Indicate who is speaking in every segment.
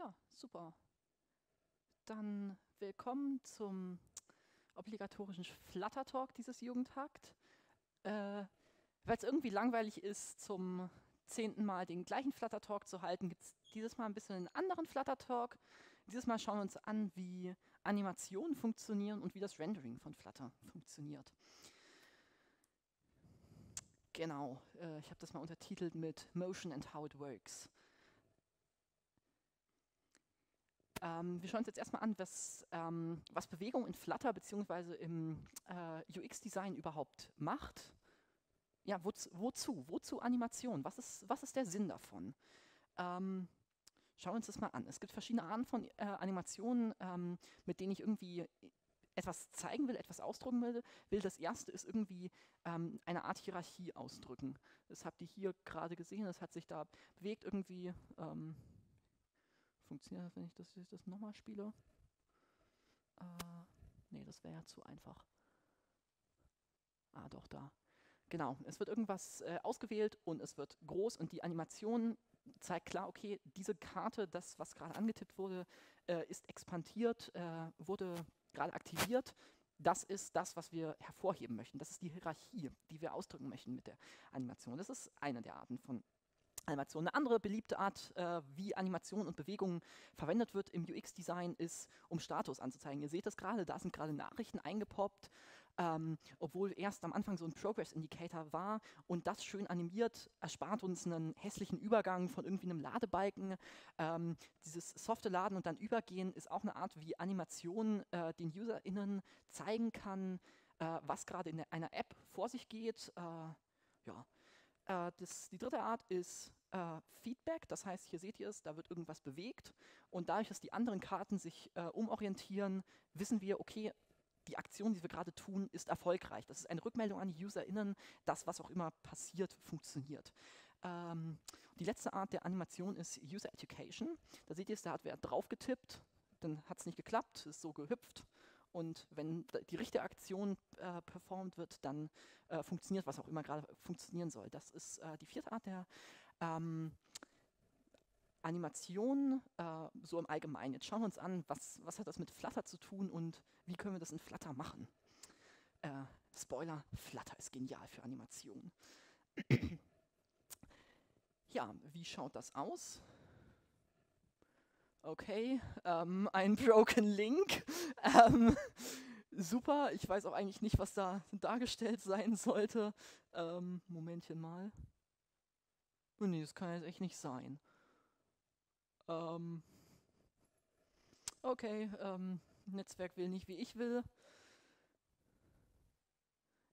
Speaker 1: Ja, super. Dann willkommen zum obligatorischen Flutter-Talk dieses Jugendhakt. Äh, Weil es irgendwie langweilig ist, zum zehnten Mal den gleichen Flutter-Talk zu halten, gibt es dieses Mal ein bisschen einen anderen Flutter-Talk. Dieses Mal schauen wir uns an, wie Animationen funktionieren und wie das Rendering von Flutter funktioniert. Genau, äh, ich habe das mal untertitelt mit Motion and How It Works. Ähm, wir schauen uns jetzt erstmal an, was, ähm, was Bewegung in Flutter bzw. im äh, UX-Design überhaupt macht. Ja, wozu, wozu? Wozu Animation? Was ist, was ist der Sinn davon? Ähm, schauen wir uns das mal an. Es gibt verschiedene Arten von äh, Animationen, ähm, mit denen ich irgendwie etwas zeigen will, etwas ausdrücken will. will. Das erste ist irgendwie ähm, eine Art Hierarchie ausdrücken. Das habt ihr hier gerade gesehen, das hat sich da bewegt irgendwie. Ähm, Funktioniert wenn ich das, das nochmal spiele? Äh, nee, das wäre ja zu einfach. Ah, doch, da. Genau, es wird irgendwas äh, ausgewählt und es wird groß und die Animation zeigt klar, okay, diese Karte, das, was gerade angetippt wurde, äh, ist expandiert, äh, wurde gerade aktiviert. Das ist das, was wir hervorheben möchten. Das ist die Hierarchie, die wir ausdrücken möchten mit der Animation. Das ist eine der Arten von Animation. Eine andere beliebte Art, äh, wie Animation und Bewegung verwendet wird im UX-Design, ist, um Status anzuzeigen. Ihr seht das gerade, da sind gerade Nachrichten eingepoppt, ähm, obwohl erst am Anfang so ein Progress-Indicator war und das schön animiert, erspart uns einen hässlichen Übergang von irgendwie einem Ladebalken. Ähm, dieses softe Laden und dann Übergehen ist auch eine Art, wie Animation äh, den UserInnen zeigen kann, äh, was gerade in einer App vor sich geht. Äh, ja. Äh, das, die dritte Art ist äh, Feedback, das heißt, hier seht ihr es, da wird irgendwas bewegt und dadurch, dass die anderen Karten sich äh, umorientieren, wissen wir, okay, die Aktion, die wir gerade tun, ist erfolgreich. Das ist eine Rückmeldung an die UserInnen, dass was auch immer passiert, funktioniert. Ähm, die letzte Art der Animation ist User Education. Da seht ihr es, da hat wer drauf getippt, dann hat es nicht geklappt, ist so gehüpft und wenn die richtige Aktion äh, performt wird, dann äh, funktioniert, was auch immer gerade funktionieren soll. Das ist äh, die vierte Art der ähm, Animation, äh, so im Allgemeinen. Jetzt schauen wir uns an, was, was hat das mit Flutter zu tun und wie können wir das in Flutter machen. Äh, Spoiler, Flutter ist genial für Animation. ja, wie schaut das aus? Okay, ähm, ein Broken Link. ähm, super, ich weiß auch eigentlich nicht, was da dargestellt sein sollte. Ähm, Momentchen mal. Oh nee, das kann jetzt echt nicht sein. Ähm, okay, ähm, Netzwerk will nicht, wie ich will.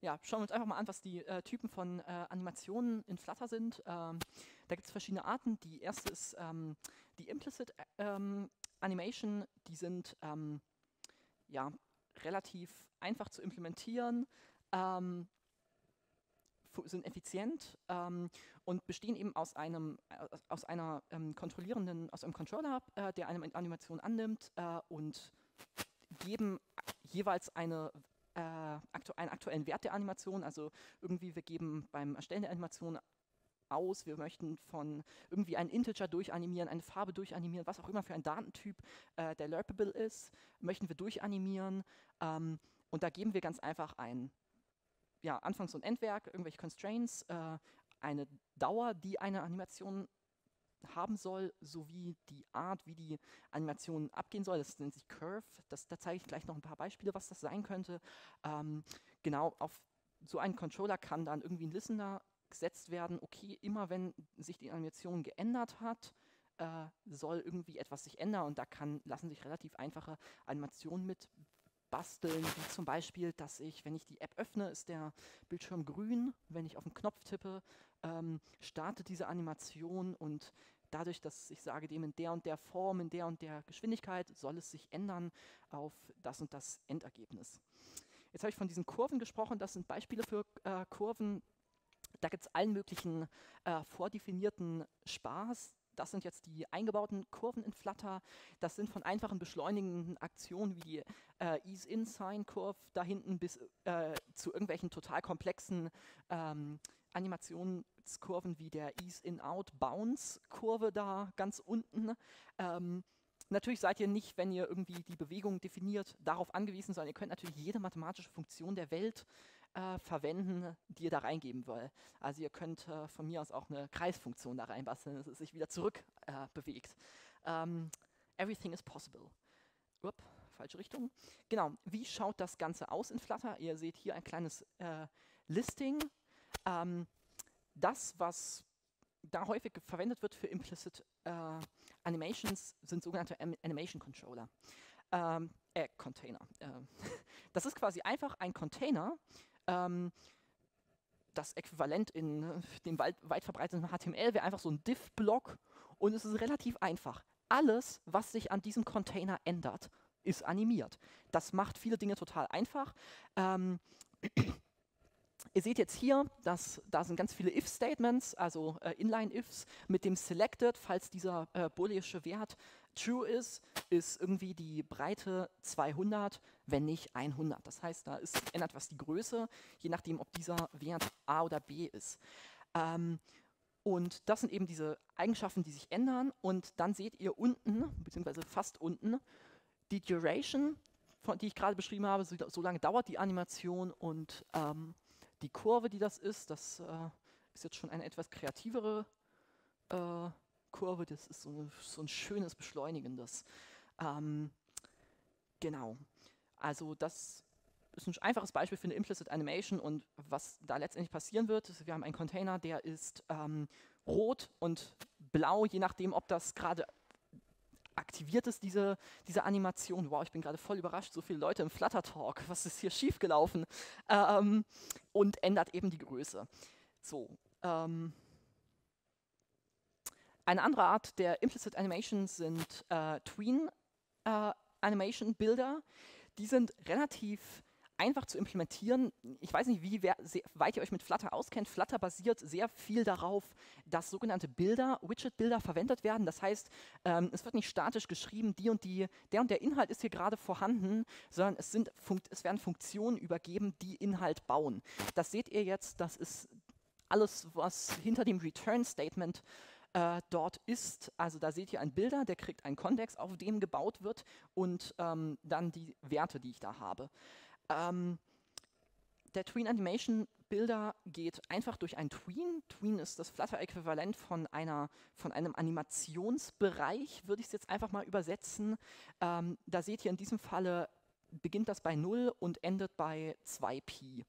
Speaker 1: Ja, schauen wir uns einfach mal an, was die äh, Typen von äh, Animationen in Flutter sind. Ähm, da gibt es verschiedene Arten. Die erste ist ähm, die Implicit ähm, Animation. Die sind ähm, ja, relativ einfach zu implementieren, ähm, sind effizient ähm, und bestehen eben aus einem aus einer kontrollierenden, aus einem Controller, äh, der eine Animation annimmt äh, und geben jeweils eine äh, aktu einen aktuellen Wert der Animation. Also irgendwie, wir geben beim Erstellen der Animation aus, wir möchten von irgendwie einen Integer durchanimieren, eine Farbe durchanimieren, was auch immer für ein Datentyp äh, der lerpable ist, möchten wir durchanimieren. Ähm, und da geben wir ganz einfach ein ja, Anfangs- und Endwerk, irgendwelche Constraints, äh, eine Dauer, die eine Animation haben soll, sowie die Art, wie die Animation abgehen soll. Das nennt sich Curve. Das, da zeige ich gleich noch ein paar Beispiele, was das sein könnte. Ähm, genau, auf so einen Controller kann dann irgendwie ein Listener gesetzt werden, okay, immer wenn sich die Animation geändert hat, äh, soll irgendwie etwas sich ändern und da kann, lassen sich relativ einfache Animationen mit basteln, wie zum Beispiel, dass ich, wenn ich die App öffne, ist der Bildschirm grün, wenn ich auf den Knopf tippe, ähm, startet diese Animation und dadurch, dass ich sage, dem in der und der Form, in der und der Geschwindigkeit, soll es sich ändern auf das und das Endergebnis. Jetzt habe ich von diesen Kurven gesprochen, das sind Beispiele für äh, Kurven. Da gibt es allen möglichen äh, vordefinierten Spaß, das sind jetzt die eingebauten Kurven in Flutter. Das sind von einfachen beschleunigenden Aktionen wie die äh, Ease-In-Sign-Curve da hinten bis äh, zu irgendwelchen total komplexen ähm, Animationskurven wie der Ease-In-Out-Bounce-Kurve da ganz unten. Ähm, natürlich seid ihr nicht, wenn ihr irgendwie die Bewegung definiert, darauf angewiesen, sondern ihr könnt natürlich jede mathematische Funktion der Welt äh, verwenden, die ihr da reingeben wollt. Also ihr könnt äh, von mir aus auch eine Kreisfunktion da reinbasteln, dass es sich wieder zurück äh, bewegt. Um, everything is possible. Upp, falsche Richtung. Genau, wie schaut das Ganze aus in Flutter? Ihr seht hier ein kleines äh, Listing. Ähm, das, was da häufig verwendet wird für Implicit äh, Animations, sind sogenannte Am Animation Controller. Ähm, äh, Container. Ähm, das ist quasi einfach ein Container, ähm, das Äquivalent in äh, dem weit, verbreiteten HTML wäre einfach so ein Div-Block und es ist relativ einfach. Alles, was sich an diesem Container ändert, ist animiert. Das macht viele Dinge total einfach. Ähm, Ihr seht jetzt hier, dass da sind ganz viele if-Statements, also äh, Inline-Ifs mit dem Selected, falls dieser äh, booleische Wert true ist, ist irgendwie die Breite 200, wenn nicht 100. Das heißt, da ist, ändert was die Größe, je nachdem, ob dieser Wert a oder b ist. Ähm, und das sind eben diese Eigenschaften, die sich ändern. Und dann seht ihr unten, beziehungsweise fast unten, die Duration, von, die ich gerade beschrieben habe, so, so, lange dauert die Animation und ähm, die Kurve, die das ist, das äh, ist jetzt schon eine etwas kreativere äh, Kurve, das ist so, so ein schönes, beschleunigendes. Ähm, genau. Also das ist ein einfaches Beispiel für eine Implicit Animation und was da letztendlich passieren wird, ist, wir haben einen Container, der ist ähm, rot und blau, je nachdem, ob das gerade aktiviert ist, diese, diese Animation. Wow, ich bin gerade voll überrascht, so viele Leute im Flutter Talk, was ist hier schiefgelaufen? Ähm, und ändert eben die Größe. So, ähm, eine andere Art der Implicit Animations sind äh, Tween äh, Animation Bilder. Die sind relativ einfach zu implementieren. Ich weiß nicht, wie weit ihr euch mit Flutter auskennt. Flutter basiert sehr viel darauf, dass sogenannte Bilder, Widget-Bilder verwendet werden. Das heißt, ähm, es wird nicht statisch geschrieben, die und die, der und der Inhalt ist hier gerade vorhanden, sondern es, sind es werden Funktionen übergeben, die Inhalt bauen. Das seht ihr jetzt, das ist alles, was hinter dem Return-Statement äh, dort ist. Also da seht ihr einen Bilder, der kriegt einen Kontext, auf dem gebaut wird und ähm, dann die Werte, die ich da habe. Ähm, der Tween Animation Bilder geht einfach durch ein Tween. Tween ist das Flutter-Äquivalent von, von einem Animationsbereich, würde ich es jetzt einfach mal übersetzen. Ähm, da seht ihr in diesem Falle, beginnt das bei 0 und endet bei 2pi.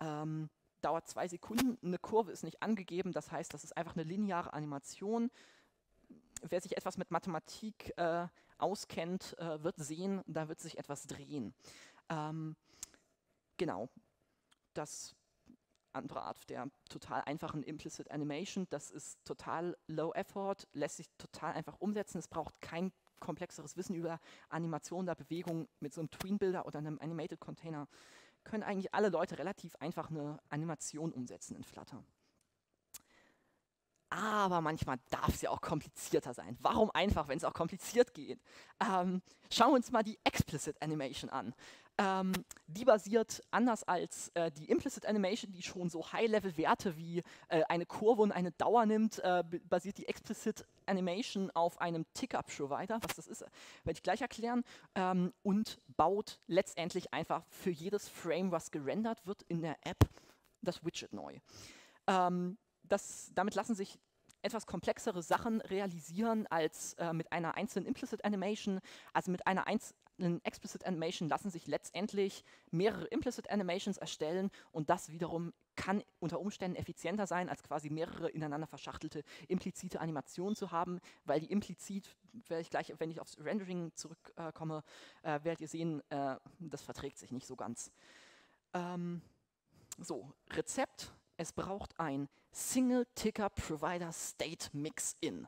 Speaker 1: Ähm, dauert zwei Sekunden, eine Kurve ist nicht angegeben, das heißt, das ist einfach eine lineare Animation. Wer sich etwas mit Mathematik äh, auskennt, äh, wird sehen, da wird sich etwas drehen. Ähm, genau, das andere Art der total einfachen Implicit Animation, das ist total low effort, lässt sich total einfach umsetzen, es braucht kein komplexeres Wissen über Animation der Bewegung mit so einem Tween-Builder oder einem Animated Container. Können eigentlich alle Leute relativ einfach eine Animation umsetzen in Flutter. Aber manchmal darf es ja auch komplizierter sein. Warum einfach, wenn es auch kompliziert geht? Ähm, schauen wir uns mal die Explicit Animation an. Ähm, die basiert anders als äh, die Implicit Animation, die schon so High-Level-Werte wie äh, eine Kurve und eine Dauer nimmt, äh, basiert die Explicit Animation auf einem Tick-Up-Provider, was das ist, werde ich gleich erklären, ähm, und baut letztendlich einfach für jedes Frame, was gerendert wird in der App, das Widget neu. Ähm, das, damit lassen sich etwas komplexere Sachen realisieren als äh, mit einer einzelnen Implicit Animation. Also mit einer einzelnen Explicit Animation lassen sich letztendlich mehrere Implicit Animations erstellen und das wiederum kann unter Umständen effizienter sein, als quasi mehrere ineinander verschachtelte implizite Animationen zu haben, weil die implizit, werde ich gleich, wenn ich aufs Rendering zurückkomme, äh, werdet ihr sehen, äh, das verträgt sich nicht so ganz. Ähm, so, Rezept es braucht ein Single Ticker Provider State Mix-In.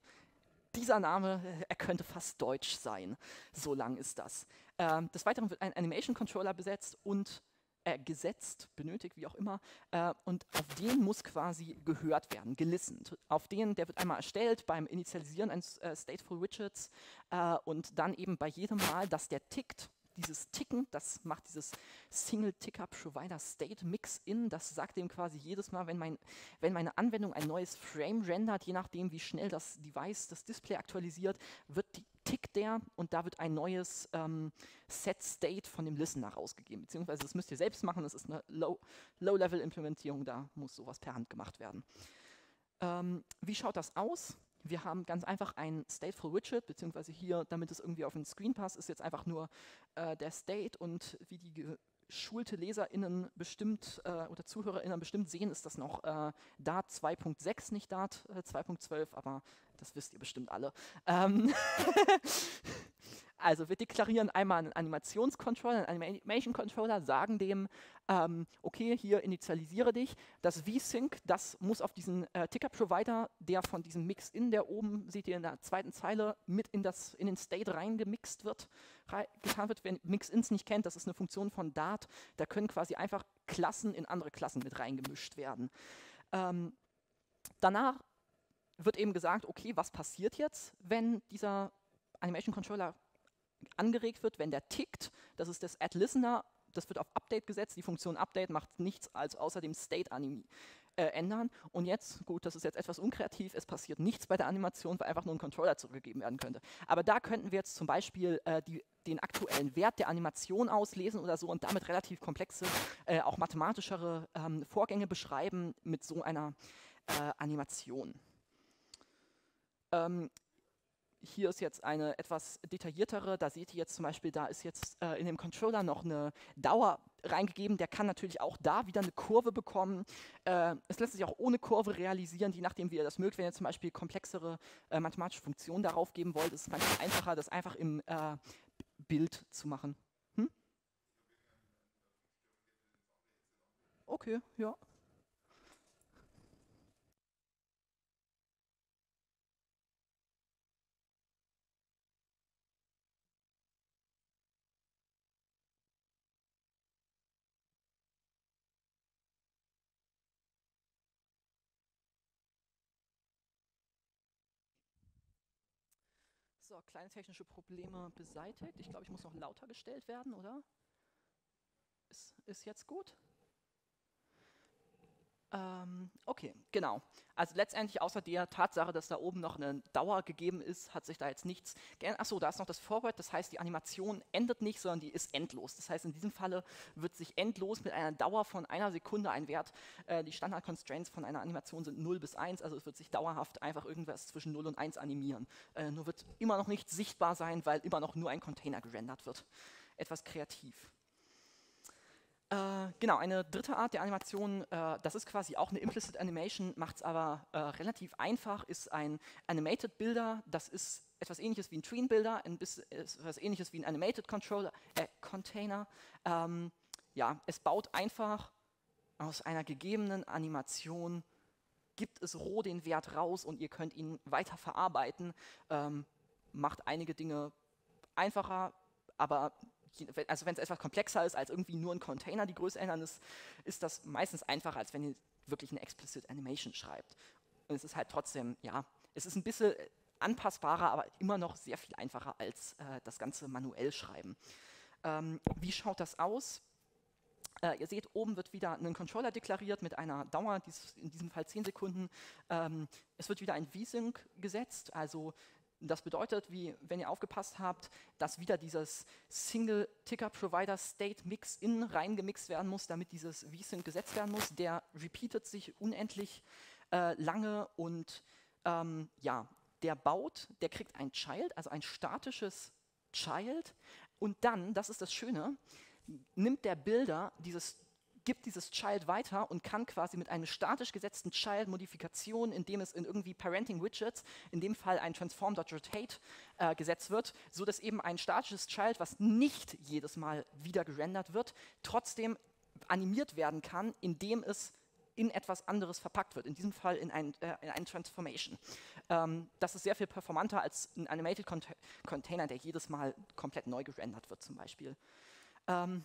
Speaker 1: Dieser Name, äh, er könnte fast deutsch sein. So lang ist das. Ähm, des Weiteren wird ein Animation Controller besetzt und äh, gesetzt, benötigt, wie auch immer, äh, und auf den muss quasi gehört werden, gelistet. Auf den, der wird einmal erstellt beim Initialisieren eines äh, Stateful Widgets äh, und dann eben bei jedem Mal, dass der tickt, dieses Ticken, das macht dieses Single Ticker Provider State Mix in, das sagt dem quasi jedes Mal, wenn, mein, wenn meine Anwendung ein neues Frame rendert, je nachdem wie schnell das Device das Display aktualisiert, wird die tickt der und da wird ein neues ähm, Set State von dem Listener rausgegeben. Beziehungsweise das müsst ihr selbst machen, das ist eine Low-Level-Implementierung, da muss sowas per Hand gemacht werden. Ähm, wie schaut das aus? Wir haben ganz einfach ein Stateful Widget, beziehungsweise hier, damit es irgendwie auf den Screen passt, ist jetzt einfach nur äh, der State und wie die geschulte LeserInnen bestimmt äh, oder ZuhörerInnen bestimmt sehen, ist das noch äh, Dart 2.6, nicht Dart äh, 2.12, aber das wisst ihr bestimmt alle. Ähm Also wir deklarieren einmal einen Animationscontroller, einen Animation Controller, sagen dem, ähm, okay, hier initialisiere dich. Das VSync, das muss auf diesen äh, Ticker-Provider, der von diesem Mix-In, der oben, seht ihr in der zweiten Zeile, mit in, das, in den State reingemixt wird, getan wird. Wer Mix-Ins nicht kennt, das ist eine Funktion von Dart, da können quasi einfach Klassen in andere Klassen mit reingemischt werden. Ähm, danach wird eben gesagt, okay, was passiert jetzt, wenn dieser Animation Controller angeregt wird, wenn der tickt. Das ist das Add Listener, das wird auf Update gesetzt. Die Funktion Update macht nichts als außer dem State animi äh, ändern. Und jetzt, gut, das ist jetzt etwas unkreativ, es passiert nichts bei der Animation, weil einfach nur ein Controller zurückgegeben werden könnte. Aber da könnten wir jetzt zum Beispiel äh, die, den aktuellen Wert der Animation auslesen oder so und damit relativ komplexe, äh, auch mathematischere ähm, Vorgänge beschreiben mit so einer äh, Animation. Ähm, hier ist jetzt eine etwas detailliertere, da seht ihr jetzt zum Beispiel, da ist jetzt äh, in dem Controller noch eine Dauer reingegeben, der kann natürlich auch da wieder eine Kurve bekommen. Äh, es lässt sich auch ohne Kurve realisieren, je nachdem wie ihr das mögt. Wenn ihr zum Beispiel komplexere äh, mathematische Funktionen darauf geben wollt, ist es manchmal einfacher, das einfach im äh, Bild zu machen. Hm? Okay, ja. So, kleine technische Probleme beseitigt. Ich glaube, ich muss noch lauter gestellt werden, oder? Ist, ist jetzt gut? Ähm, okay, genau. Also letztendlich außer der Tatsache, dass da oben noch eine Dauer gegeben ist, hat sich da jetzt nichts geändert. Achso, da ist noch das Forward, das heißt, die Animation endet nicht, sondern die ist endlos. Das heißt, in diesem Falle wird sich endlos mit einer Dauer von einer Sekunde ein Wert, äh, die Standard-Constraints von einer Animation sind 0 bis 1, also es wird sich dauerhaft einfach irgendwas zwischen 0 und 1 animieren. Äh, nur wird immer noch nicht sichtbar sein, weil immer noch nur ein Container gerendert wird. Etwas kreativ. Äh, genau, eine dritte Art der Animation, äh, das ist quasi auch eine Implicit Animation, macht es aber äh, relativ einfach, ist ein Animated Builder, das ist etwas ähnliches wie ein Tween Builder, ein bisschen, etwas ähnliches wie ein Animated Controller, äh, Container. Ähm, ja, es baut einfach aus einer gegebenen Animation, gibt es roh den Wert raus und ihr könnt ihn weiter verarbeiten, ähm, macht einige Dinge einfacher, aber also wenn es etwas komplexer ist als irgendwie nur ein Container die Größe ändern, ist, ist das meistens einfacher, als wenn ihr wirklich eine Explicit Animation schreibt. Und es ist halt trotzdem, ja, es ist ein bisschen anpassbarer, aber immer noch sehr viel einfacher als äh, das Ganze manuell schreiben. Ähm, wie schaut das aus? Äh, ihr seht, oben wird wieder ein Controller deklariert mit einer Dauer, dies, in diesem Fall 10 Sekunden. Ähm, es wird wieder ein VSync gesetzt, also das bedeutet, wie wenn ihr aufgepasst habt, dass wieder dieses Single Ticker Provider State Mix in reingemixt werden muss, damit dieses vSync gesetzt werden muss. Der repeatet sich unendlich äh, lange und ähm, ja, der baut, der kriegt ein Child, also ein statisches Child und dann, das ist das Schöne, nimmt der Builder dieses gibt dieses Child weiter und kann quasi mit einem statisch gesetzten Child Modifikation, indem es in irgendwie Parenting Widgets, in dem Fall ein Transform.rotate äh, gesetzt wird, so dass eben ein statisches Child, was nicht jedes Mal wieder gerendert wird, trotzdem animiert werden kann, indem es in etwas anderes verpackt wird, in diesem Fall in, ein, äh, in eine Transformation. Ähm, das ist sehr viel performanter als ein Animated Cont Container, der jedes Mal komplett neu gerendert wird zum Beispiel. Ähm,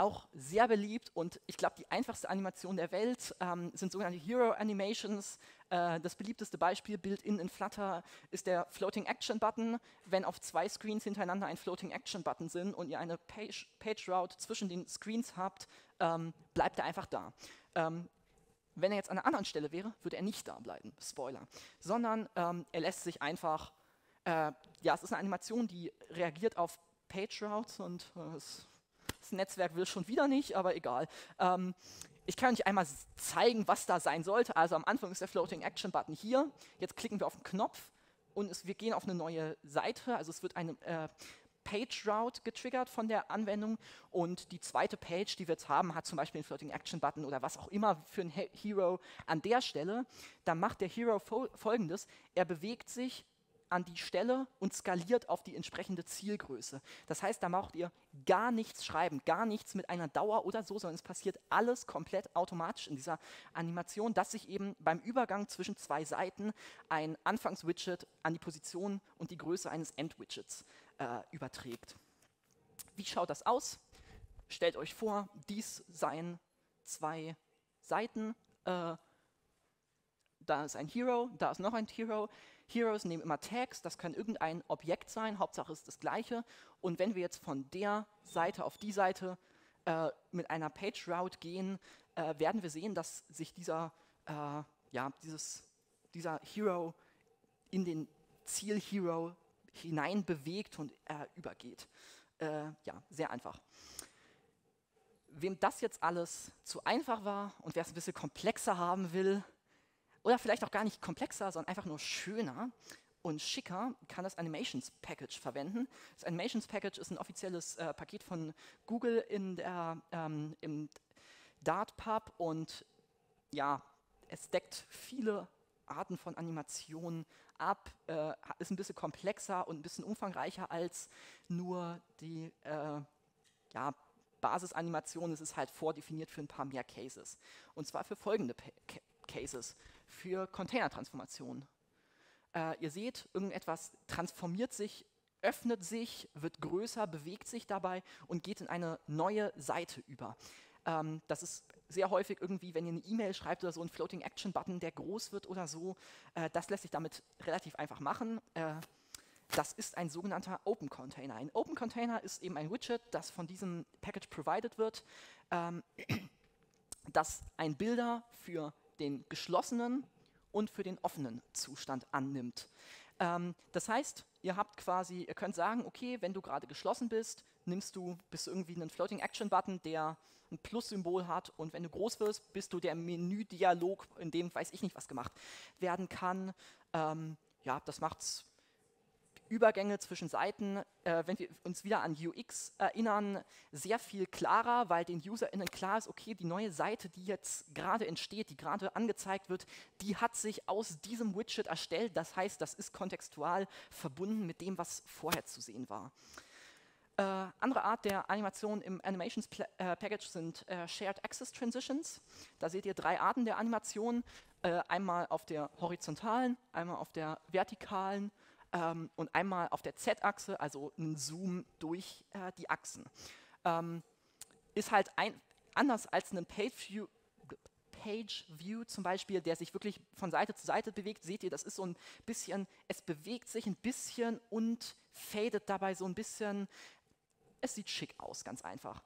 Speaker 1: auch sehr beliebt und ich glaube, die einfachste Animation der Welt ähm, sind sogenannte Hero Animations. Äh, das beliebteste Beispiel, Build-in in Flutter, ist der Floating Action Button. Wenn auf zwei Screens hintereinander ein Floating Action Button sind und ihr eine Page, Page Route zwischen den Screens habt, ähm, bleibt er einfach da. Ähm, wenn er jetzt an einer anderen Stelle wäre, würde er nicht da bleiben, Spoiler, sondern ähm, er lässt sich einfach Äh, ja, es ist eine Animation, die reagiert auf Page Routes und äh, Netzwerk will schon wieder nicht, aber egal. Ähm, ich kann euch einmal zeigen, was da sein sollte. Also am Anfang ist der Floating Action Button hier. Jetzt klicken wir auf den Knopf und es, wir gehen auf eine neue Seite. Also es wird eine äh, Page Route getriggert von der Anwendung und die zweite Page, die wir jetzt haben, hat zum Beispiel einen Floating Action Button oder was auch immer für ein Hero an der Stelle. Dann macht der Hero folgendes, er bewegt sich an die Stelle und skaliert auf die entsprechende Zielgröße. Das heißt, da braucht ihr gar nichts schreiben, gar nichts mit einer Dauer oder so, sondern es passiert alles komplett automatisch in dieser Animation, dass sich eben beim Übergang zwischen zwei Seiten ein Anfangswidget an die Position und die Größe eines Endwidgets äh, überträgt. Wie schaut das aus? Stellt euch vor, dies seien zwei Seiten. Äh, da ist ein Hero, da ist noch ein Hero. Heroes nehmen immer Tags, das kann irgendein Objekt sein, Hauptsache ist das gleiche. Und wenn wir jetzt von der Seite auf die Seite äh, mit einer Page Route gehen, äh, werden wir sehen, dass sich dieser, äh, ja, dieses, dieser Hero in den Ziel-Hero hinein bewegt und übergeht. Äh, ja, sehr einfach. Wem das jetzt alles zu einfach war und wer es ein bisschen komplexer haben will, oder vielleicht auch gar nicht komplexer, sondern einfach nur schöner und schicker, kann das Animations Package verwenden. Das Animations Package ist ein offizielles äh, Paket von Google in der, ähm, im DartPub und ja, es deckt viele Arten von Animationen ab, äh, ist ein bisschen komplexer und ein bisschen umfangreicher als nur die äh, ja, Basisanimation. Es ist halt vordefiniert für ein paar mehr Cases. Und zwar für folgende pa Cases für Container-Transformationen. Äh, ihr seht, irgendetwas transformiert sich, öffnet sich, wird größer, bewegt sich dabei und geht in eine neue Seite über. Ähm, das ist sehr häufig irgendwie, wenn ihr eine E-Mail schreibt oder so, ein Floating Action Button, der groß wird oder so. Äh, das lässt sich damit relativ einfach machen. Äh, das ist ein sogenannter Open Container. Ein Open Container ist eben ein Widget, das von diesem Package provided wird, ähm, das ein Bilder für den geschlossenen und für den offenen Zustand annimmt. Ähm, das heißt, ihr habt quasi, ihr könnt sagen, okay, wenn du gerade geschlossen bist, nimmst du, bist du irgendwie einen Floating Action Button, der ein Plus-Symbol hat und wenn du groß wirst, bist du der Menü-Dialog, in dem weiß ich nicht, was gemacht werden kann. Ähm, ja, das macht es Übergänge zwischen Seiten, äh, wenn wir uns wieder an UX erinnern, sehr viel klarer, weil den UserInnen klar ist, okay, die neue Seite, die jetzt gerade entsteht, die gerade angezeigt wird, die hat sich aus diesem Widget erstellt. Das heißt, das ist kontextual verbunden mit dem, was vorher zu sehen war. Äh, andere Art der Animation im Animations Pla äh, Package sind äh, Shared Access Transitions. Da seht ihr drei Arten der Animation. Äh, einmal auf der horizontalen, einmal auf der vertikalen ähm, und einmal auf der Z-Achse, also ein Zoom durch äh, die Achsen. Ähm, ist halt ein, anders als ein Page View, Page View zum Beispiel, der sich wirklich von Seite zu Seite bewegt, seht ihr, das ist so ein bisschen, es bewegt sich ein bisschen und fadet dabei so ein bisschen. Es sieht schick aus, ganz einfach.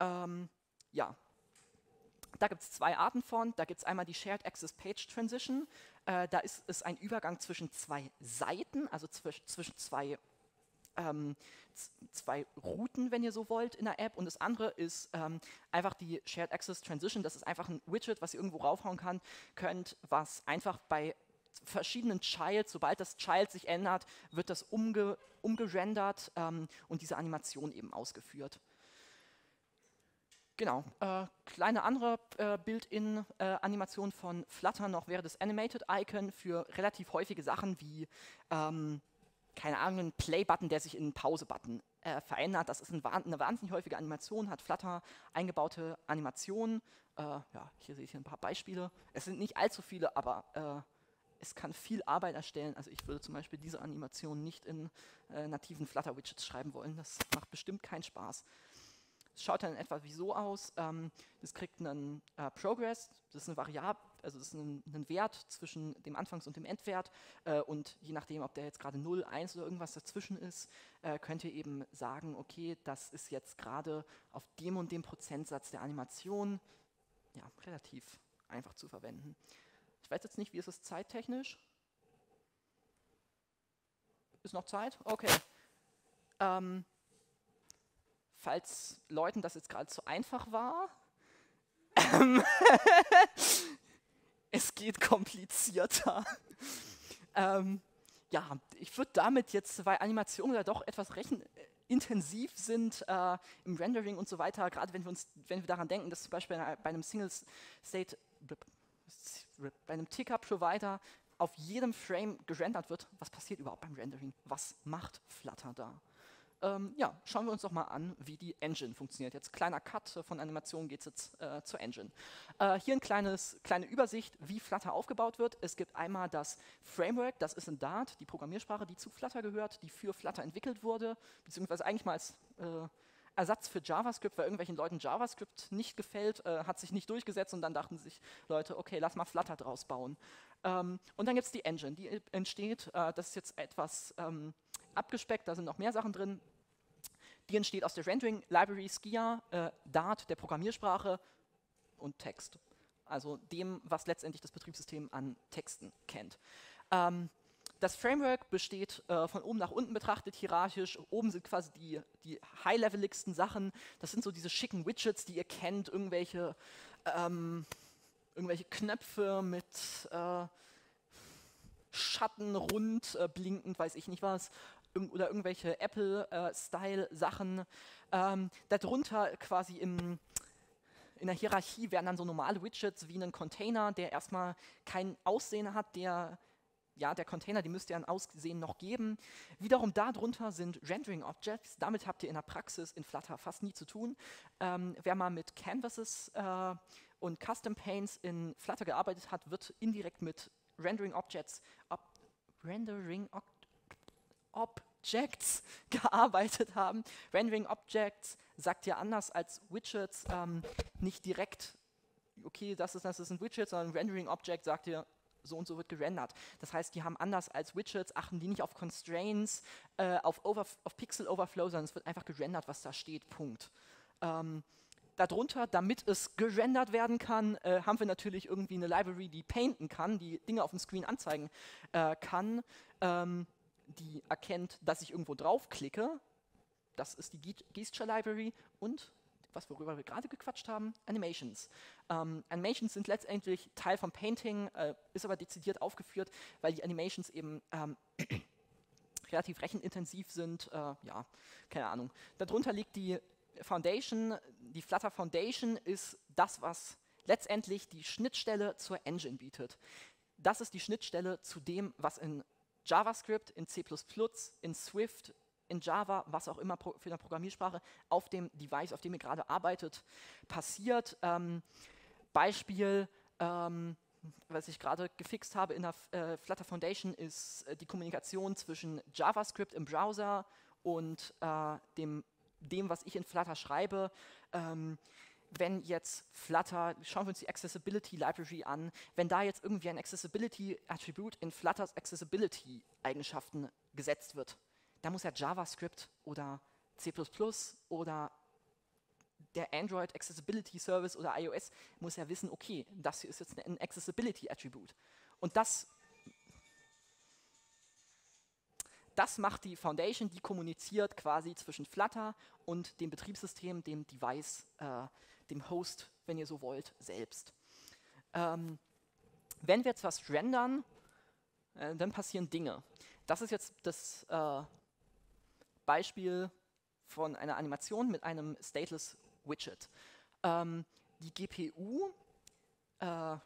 Speaker 1: Ähm, ja, da gibt es zwei Arten von. Da gibt es einmal die Shared Access Page Transition. Äh, da ist es ein Übergang zwischen zwei Seiten, also zwisch zwischen zwei, ähm, zwei Routen, wenn ihr so wollt, in der App. Und das andere ist ähm, einfach die Shared Access Transition. Das ist einfach ein Widget, was ihr irgendwo raufhauen kann, könnt, was einfach bei verschiedenen Childs, sobald das Child sich ändert, wird das umge umgerendert ähm, und diese Animation eben ausgeführt. Genau, äh, kleine andere äh, Build-in-Animation äh, von Flutter noch wäre das Animated Icon für relativ häufige Sachen wie, ähm, keine Ahnung, ein Play-Button, der sich in einen Pause-Button äh, verändert. Das ist ein, eine wahnsinnig häufige Animation, hat Flutter eingebaute Animationen. Äh, ja, hier seht ihr ein paar Beispiele. Es sind nicht allzu viele, aber äh, es kann viel Arbeit erstellen. Also ich würde zum Beispiel diese Animation nicht in nativen Flutter-Widgets schreiben wollen. Das macht bestimmt keinen Spaß. Es schaut dann etwa wie so aus. Ähm, das kriegt einen äh, Progress, das ist eine Variable, also das ist ein, ein, Wert zwischen dem Anfangs- und dem Endwert. Äh, und je nachdem, ob der jetzt gerade 0, 1 oder irgendwas dazwischen ist, äh, könnt ihr eben sagen, okay, das ist jetzt gerade auf dem und dem Prozentsatz der Animation. Ja, relativ einfach zu verwenden. Ich weiß jetzt nicht, wie ist es zeittechnisch? Ist noch Zeit? Okay. Ähm, falls Leuten das jetzt gerade zu einfach war, ähm, es geht komplizierter. ähm, ja, ich würde damit jetzt, weil Animationen ja doch etwas rechenintensiv sind äh, im Rendering und so weiter, gerade wenn wir uns, wenn wir daran denken, dass zum Beispiel bei einem Single State, bei einem Ticker-Provider auf jedem Frame gerendert wird, was passiert überhaupt beim Rendering? Was macht Flutter da? Ähm, ja, schauen wir uns doch mal an, wie die Engine funktioniert. Jetzt kleiner Cut von Animation geht es jetzt äh, zur Engine. Äh, hier eine kleine Übersicht, wie Flutter aufgebaut wird. Es gibt einmal das Framework, das ist in Dart, die Programmiersprache, die zu Flutter gehört, die für Flutter entwickelt wurde, beziehungsweise eigentlich mal als äh, Ersatz für JavaScript, weil irgendwelchen Leuten JavaScript nicht gefällt, äh, hat sich nicht durchgesetzt und dann dachten sich Leute, okay, lass mal Flutter draus bauen. Ähm, und dann gibt es die Engine, die entsteht, äh, das ist jetzt etwas ähm, abgespeckt, da sind noch mehr Sachen drin, die entsteht aus der Rendering Library Skia, äh, Dart, der Programmiersprache und Text. Also dem, was letztendlich das Betriebssystem an Texten kennt. Ähm, das Framework besteht äh, von oben nach unten betrachtet hierarchisch. Oben sind quasi die, die high-leveligsten Sachen. Das sind so diese schicken Widgets, die ihr kennt, irgendwelche, ähm, irgendwelche Knöpfe mit äh, Schatten rund, äh, blinkend, weiß ich nicht was oder irgendwelche Apple-Style-Sachen. Ähm, darunter quasi im, in der Hierarchie werden dann so normale Widgets wie ein Container, der erstmal kein Aussehen hat, der ja, der Container, die müsste ja ein Aussehen noch geben. Wiederum darunter sind Rendering Objects. Damit habt ihr in der Praxis in Flutter fast nie zu tun. Ähm, wer mal mit Canvases äh, und Custom Paints in Flutter gearbeitet hat, wird indirekt mit Rendering Objects, ob Rendering Objects Objects gearbeitet haben. Rendering Objects sagt ja anders als Widgets ähm, nicht direkt, okay, das ist, das ist ein Widget, sondern Rendering Object sagt dir, so und so wird gerendert. Das heißt, die haben anders als Widgets, achten die nicht auf Constraints, äh, auf, Over, auf Pixel Overflow, sondern es wird einfach gerendert, was da steht, Punkt. Ähm, darunter, damit es gerendert werden kann, äh, haben wir natürlich irgendwie eine Library, die painten kann, die Dinge auf dem Screen anzeigen äh, kann. Ähm, die erkennt, dass ich irgendwo draufklicke. Das ist die Gesture Library und was worüber wir gerade gequatscht haben, Animations. Ähm, Animations sind letztendlich Teil vom Painting, äh, ist aber dezidiert aufgeführt, weil die Animations eben ähm, relativ rechenintensiv sind. Äh, ja, keine Ahnung. Darunter liegt die Foundation. Die Flutter Foundation ist das, was letztendlich die Schnittstelle zur Engine bietet. Das ist die Schnittstelle zu dem, was in JavaScript, in C++, in Swift, in Java, was auch immer für eine Programmiersprache, auf dem Device, auf dem ihr gerade arbeitet, passiert. Ähm, Beispiel, ähm, was ich gerade gefixt habe in der äh, Flutter Foundation, ist äh, die Kommunikation zwischen JavaScript im Browser und äh, dem, dem, was ich in Flutter schreibe. Ähm, wenn jetzt Flutter, schauen wir uns die Accessibility Library an, wenn da jetzt irgendwie ein Accessibility Attribute in Flutters Accessibility Eigenschaften gesetzt wird, da muss ja JavaScript oder C++ oder der Android Accessibility Service oder iOS muss ja wissen, okay, das hier ist jetzt ein Accessibility Attribute. Und das, das macht die Foundation, die kommuniziert quasi zwischen Flutter und dem Betriebssystem, dem Device, äh, dem Host, wenn ihr so wollt, selbst. Ähm, wenn wir jetzt was rendern, äh, dann passieren Dinge. Das ist jetzt das äh, Beispiel von einer Animation mit einem Stateless Widget. Ähm, die GPU, äh,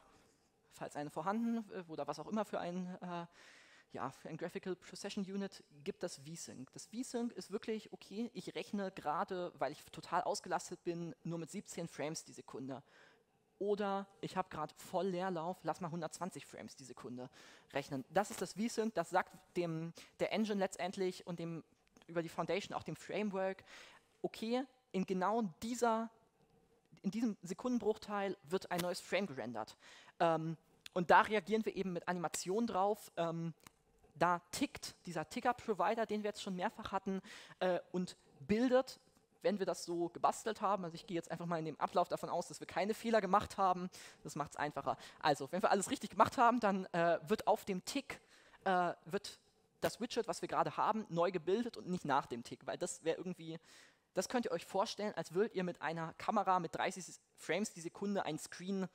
Speaker 1: falls eine vorhanden, äh, oder was auch immer für ein äh, ja, für ein Graphical Procession Unit gibt das VSync. Das VSync ist wirklich, okay, ich rechne gerade, weil ich total ausgelastet bin, nur mit 17 Frames die Sekunde. Oder ich habe gerade voll Leerlauf, lass mal 120 Frames die Sekunde rechnen. Das ist das VSync, das sagt dem, der Engine letztendlich und dem, über die Foundation auch dem Framework, okay, in genau dieser, in diesem Sekundenbruchteil wird ein neues Frame gerendert. Ähm, und da reagieren wir eben mit Animation drauf. Ähm, da tickt dieser Ticker-Provider, den wir jetzt schon mehrfach hatten, äh, und bildet, wenn wir das so gebastelt haben, also ich gehe jetzt einfach mal in dem Ablauf davon aus, dass wir keine Fehler gemacht haben, das macht es einfacher. Also, wenn wir alles richtig gemacht haben, dann äh, wird auf dem Tick, äh, wird das Widget, was wir gerade haben, neu gebildet und nicht nach dem Tick, weil das wäre irgendwie, das könnt ihr euch vorstellen, als würdet ihr mit einer Kamera mit 30 Frames die Sekunde ein Screen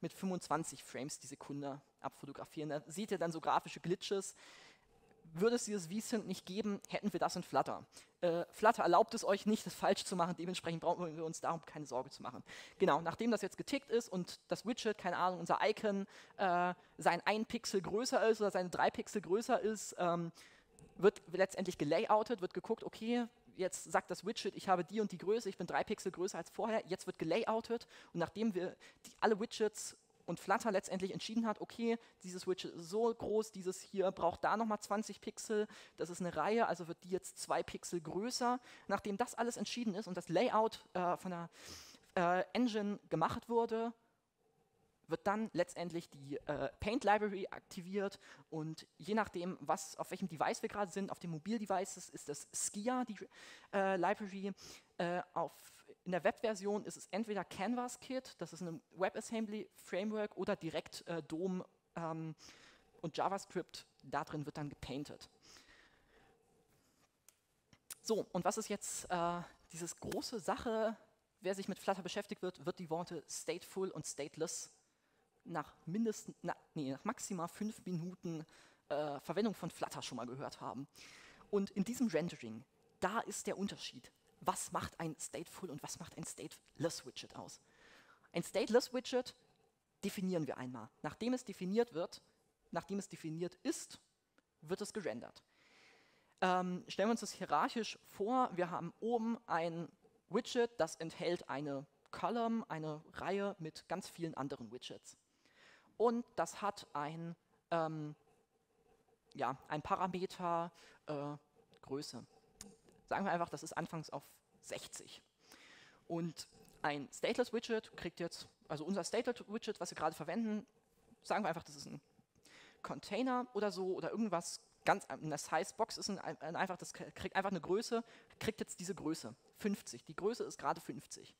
Speaker 1: mit 25 Frames die Sekunde abfotografieren. Da seht ihr dann so grafische Glitches. Würde es dieses VSync nicht geben, hätten wir das in Flutter. Äh, Flutter erlaubt es euch nicht, das falsch zu machen, dementsprechend brauchen wir uns darum keine Sorge zu machen. Genau, nachdem das jetzt getickt ist und das Widget, keine Ahnung, unser Icon, äh, sein ein Pixel größer ist oder seine drei Pixel größer ist, ähm, wird letztendlich gelayoutet, wird geguckt, okay, jetzt sagt das Widget, ich habe die und die Größe, ich bin drei Pixel größer als vorher, jetzt wird gelayoutet und nachdem wir die, alle Widgets und Flutter letztendlich entschieden hat, okay, dieses Widget ist so groß, dieses hier braucht da nochmal 20 Pixel, das ist eine Reihe, also wird die jetzt zwei Pixel größer. Nachdem das alles entschieden ist und das Layout äh, von der äh, Engine gemacht wurde, wird dann letztendlich die äh, Paint Library aktiviert und je nachdem, was, auf welchem Device wir gerade sind, auf den Mobildevices ist das Skia, die äh, Library. Äh, auf, in der Webversion ist es entweder CanvasKit, das ist ein WebAssembly Framework, oder direkt äh, DOM ähm, und JavaScript. Da drin wird dann gepainted. So, und was ist jetzt äh, dieses große Sache, wer sich mit Flutter beschäftigt wird, wird die Worte stateful und stateless nach mindestens, na, nee, nach maximal fünf Minuten äh, Verwendung von Flutter schon mal gehört haben. Und in diesem Rendering, da ist der Unterschied. Was macht ein Stateful und was macht ein Stateless Widget aus? Ein Stateless Widget definieren wir einmal. Nachdem es definiert wird, nachdem es definiert ist, wird es gerendert. Ähm, stellen wir uns das hierarchisch vor. Wir haben oben ein Widget, das enthält eine Column, eine Reihe mit ganz vielen anderen Widgets und das hat ein, ähm, ja, ein Parameter äh, Größe. Sagen wir einfach, das ist anfangs auf 60. Und ein Stateless Widget kriegt jetzt, also unser Stateless Widget, was wir gerade verwenden, sagen wir einfach, das ist ein Container oder so oder irgendwas ganz, eine Size Box ist ein, ein, einfach, das kriegt einfach eine Größe, kriegt jetzt diese Größe, 50. Die Größe ist gerade 50.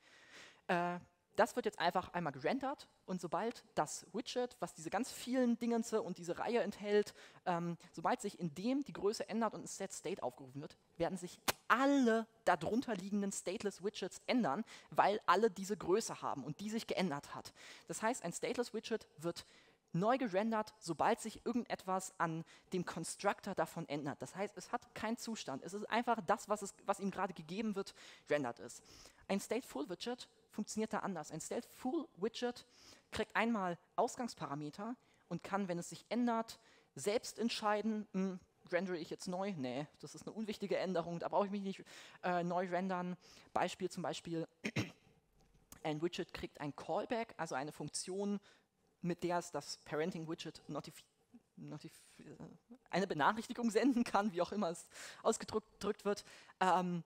Speaker 1: Äh, das wird jetzt einfach einmal gerendert und sobald das Widget, was diese ganz vielen Dingenze und diese Reihe enthält, ähm, sobald sich in dem die Größe ändert und ein Set State aufgerufen wird, werden sich alle darunter liegenden Stateless Widgets ändern, weil alle diese Größe haben und die sich geändert hat. Das heißt, ein Stateless Widget wird neu gerendert, sobald sich irgendetwas an dem Constructor davon ändert. Das heißt, es hat keinen Zustand. Es ist einfach das, was, es, was ihm gerade gegeben wird, rendert ist. Ein Stateful Widget funktioniert da anders. Ein Stateful-Widget kriegt einmal Ausgangsparameter und kann, wenn es sich ändert, selbst entscheiden, hm, rendere ich jetzt neu? Nee, das ist eine unwichtige Änderung, da brauche ich mich nicht äh, neu rendern. Beispiel zum Beispiel, ein Widget kriegt ein Callback, also eine Funktion, mit der es das Parenting-Widget eine Benachrichtigung senden kann, wie auch immer es ausgedrückt wird. Ähm,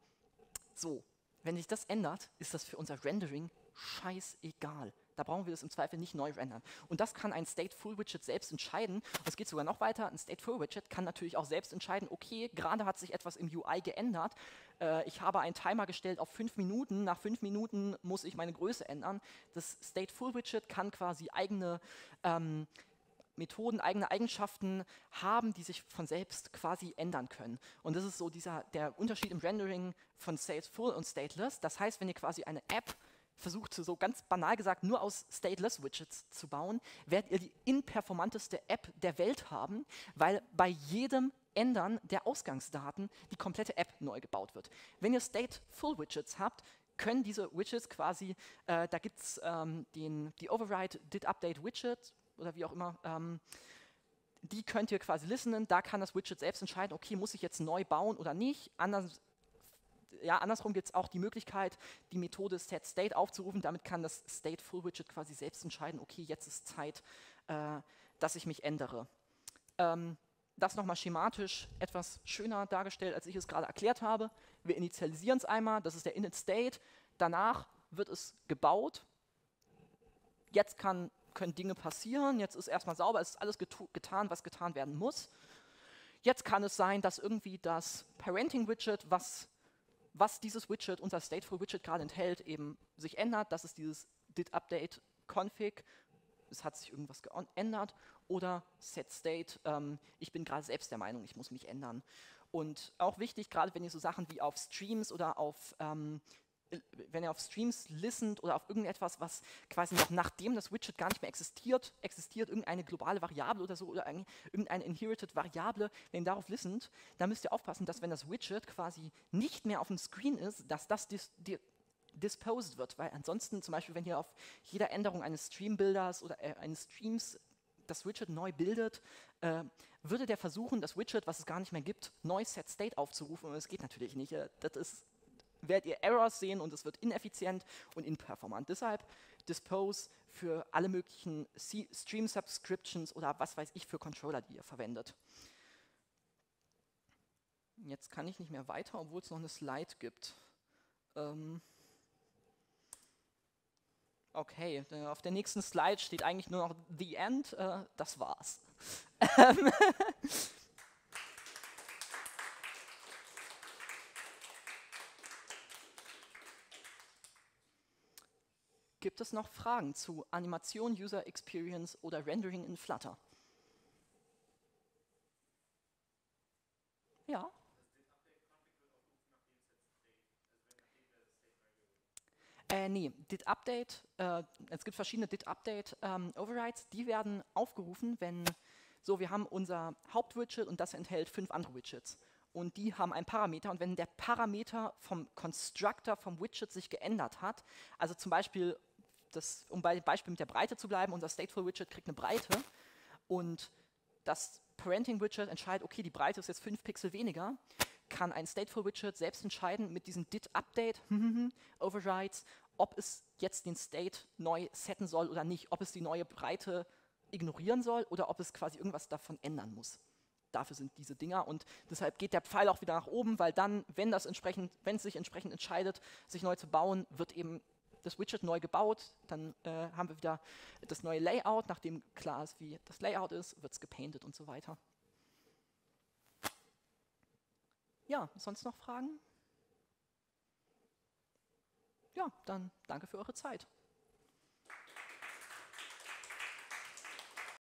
Speaker 1: so, wenn sich das ändert, ist das für unser Rendering scheißegal. Da brauchen wir das im Zweifel nicht neu rendern. Und das kann ein Stateful-Widget selbst entscheiden. Es geht sogar noch weiter. Ein Stateful-Widget kann natürlich auch selbst entscheiden, okay, gerade hat sich etwas im UI geändert. Äh, ich habe einen Timer gestellt auf fünf Minuten. Nach fünf Minuten muss ich meine Größe ändern. Das Stateful-Widget kann quasi eigene ähm, Methoden, eigene Eigenschaften haben, die sich von selbst quasi ändern können. Und das ist so dieser, der Unterschied im Rendering von Stateful und Stateless. Das heißt, wenn ihr quasi eine App versucht, so ganz banal gesagt, nur aus Stateless Widgets zu bauen, werdet ihr die inperformanteste App der Welt haben, weil bei jedem Ändern der Ausgangsdaten die komplette App neu gebaut wird. Wenn ihr Stateful Widgets habt, können diese Widgets quasi, äh, da gibt es ähm, die Override Did Update Widget, oder wie auch immer, ähm, die könnt ihr quasi listenen. Da kann das Widget selbst entscheiden, okay, muss ich jetzt neu bauen oder nicht. Anders, ja, andersrum gibt es auch die Möglichkeit, die Methode setState aufzurufen. Damit kann das StateFull-Widget quasi selbst entscheiden, okay, jetzt ist Zeit, äh, dass ich mich ändere. Ähm, das nochmal schematisch etwas schöner dargestellt, als ich es gerade erklärt habe. Wir initialisieren es einmal, das ist der init-State. Danach wird es gebaut. Jetzt kann können Dinge passieren, jetzt ist erstmal sauber, es ist alles getan, was getan werden muss. Jetzt kann es sein, dass irgendwie das Parenting-Widget, was, was dieses Widget, unser Stateful-Widget gerade enthält, eben sich ändert. Das ist dieses did update config. Es hat sich irgendwas geändert oder Set State, ähm, ich bin gerade selbst der Meinung, ich muss mich ändern. Und auch wichtig, gerade wenn ihr so Sachen wie auf Streams oder auf ähm, wenn ihr auf Streams listened oder auf irgendetwas, was quasi noch nachdem das Widget gar nicht mehr existiert, existiert irgendeine globale Variable oder so oder irgendeine inherited Variable, wenn ihr darauf listened, dann müsst ihr aufpassen, dass wenn das Widget quasi nicht mehr auf dem Screen ist, dass das dis di disposed wird, weil ansonsten zum Beispiel, wenn ihr auf jeder Änderung eines Stream-Builders oder äh, eines Streams das Widget neu bildet, äh, würde der versuchen, das Widget, was es gar nicht mehr gibt, neu Set State aufzurufen und es geht natürlich nicht. Äh, das ist werdet ihr Errors sehen und es wird ineffizient und inperformant. Deshalb Dispose für alle möglichen Stream Subscriptions oder was weiß ich für Controller, die ihr verwendet. Jetzt kann ich nicht mehr weiter, obwohl es noch eine Slide gibt. Ähm okay, auf der nächsten Slide steht eigentlich nur noch The End. Äh, das war's. Gibt es noch Fragen zu Animation, User Experience oder Rendering in Flutter? Ja. Äh, nee, Did Update, äh, es gibt verschiedene Did Update ähm, Overrides, die werden aufgerufen, wenn, so wir haben unser Hauptwidget und das enthält fünf andere Widgets und die haben einen Parameter und wenn der Parameter vom Constructor vom Widget sich geändert hat, also zum Beispiel das, um bei dem Beispiel mit der Breite zu bleiben, unser Stateful-Widget kriegt eine Breite und das Parenting-Widget entscheidet, okay, die Breite ist jetzt 5 Pixel weniger, kann ein Stateful-Widget selbst entscheiden mit diesem Did-Update, Overrides, ob es jetzt den State neu setten soll oder nicht, ob es die neue Breite ignorieren soll oder ob es quasi irgendwas davon ändern muss. Dafür sind diese Dinger und deshalb geht der Pfeil auch wieder nach oben, weil dann, wenn das entsprechend, wenn es sich entsprechend entscheidet, sich neu zu bauen, wird eben das Widget neu gebaut, dann äh, haben wir wieder das neue Layout, nachdem klar ist, wie das Layout ist, wird es gepainted und so weiter. Ja, sonst noch Fragen? Ja, dann danke für eure Zeit.